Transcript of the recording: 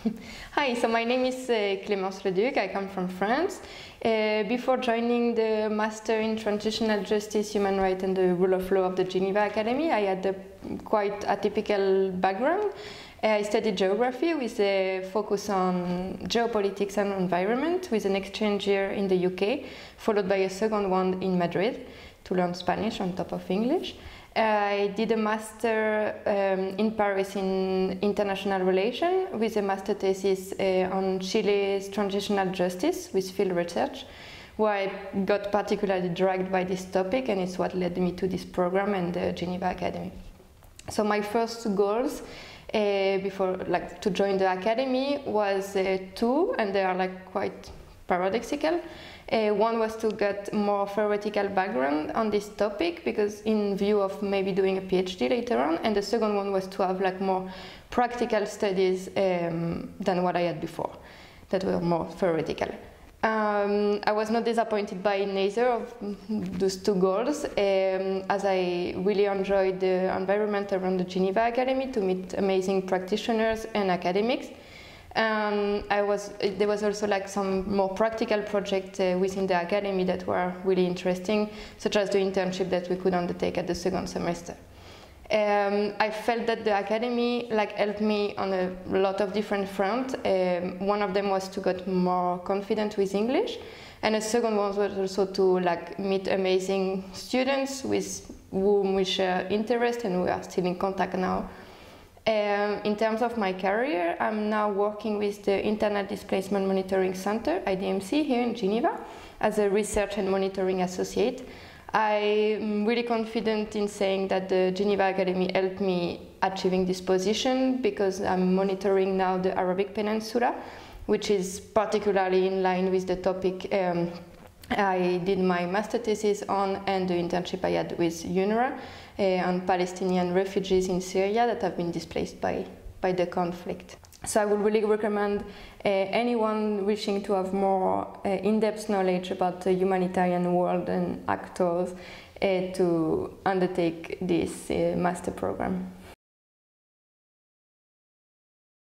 Hi, so my name is uh, Clémence Leduc. I come from France. Uh, before joining the Master in Transitional Justice, Human Rights and the Rule of Law of the Geneva Academy, I had a quite atypical background. Uh, I studied geography with a focus on geopolitics and environment with an exchange year in the UK, followed by a second one in Madrid to learn Spanish on top of English. I did a master um, in Paris in international relations with a master thesis uh, on Chile's transitional justice with field research, where I got particularly dragged by this topic, and it's what led me to this program and the Geneva Academy. So my first goals uh, before, like, to join the academy was uh, two, and they are like quite paradoxical. Uh, one was to get more theoretical background on this topic because in view of maybe doing a PhD later on, and the second one was to have like more practical studies um, than what I had before, that were more theoretical. Um, I was not disappointed by neither of those two goals, um, as I really enjoyed the environment around the Geneva Academy to meet amazing practitioners and academics. Um, I was, there was also like some more practical projects uh, within the academy that were really interesting, such as the internship that we could undertake at the second semester. Um, I felt that the academy like helped me on a lot of different fronts. Um, one of them was to get more confident with English, and the second one was also to like meet amazing students with whom we share interest, and we are still in contact now um, in terms of my career, I'm now working with the Internal Displacement Monitoring Center, IDMC, here in Geneva, as a research and monitoring associate. I'm really confident in saying that the Geneva Academy helped me achieving this position because I'm monitoring now the Arabic Peninsula, which is particularly in line with the topic um, I did my master thesis on and the internship I had with UNRWA uh, on Palestinian refugees in Syria that have been displaced by, by the conflict. So I would really recommend uh, anyone wishing to have more uh, in-depth knowledge about the humanitarian world and actors to undertake this master program.